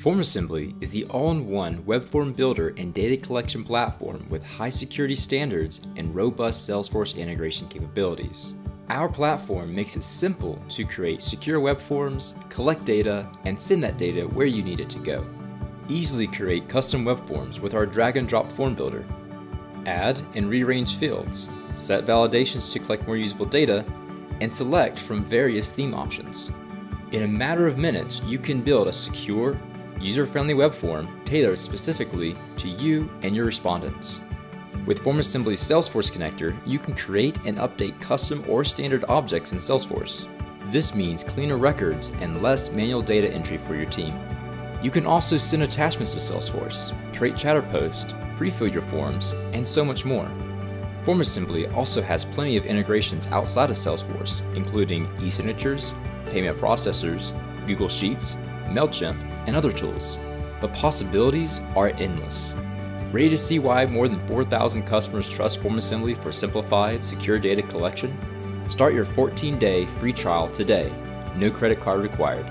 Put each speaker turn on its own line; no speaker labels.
FormAssembly is the all-in-one web form builder and data collection platform with high security standards and robust Salesforce integration capabilities. Our platform makes it simple to create secure web forms, collect data, and send that data where you need it to go. Easily create custom web forms with our drag and drop form builder. Add and rearrange fields, set validations to collect more usable data, and select from various theme options. In a matter of minutes, you can build a secure, user-friendly web form tailored specifically to you and your respondents. With FormAssembly's Salesforce connector, you can create and update custom or standard objects in Salesforce. This means cleaner records and less manual data entry for your team. You can also send attachments to Salesforce, create chatter posts, pre-fill your forms, and so much more. FormAssembly also has plenty of integrations outside of Salesforce, including e-signatures, payment processors, Google Sheets, MailChimp, and other tools. The possibilities are endless. Ready to see why more than 4,000 customers trust FormAssembly for simplified, secure data collection? Start your 14-day free trial today. No credit card required.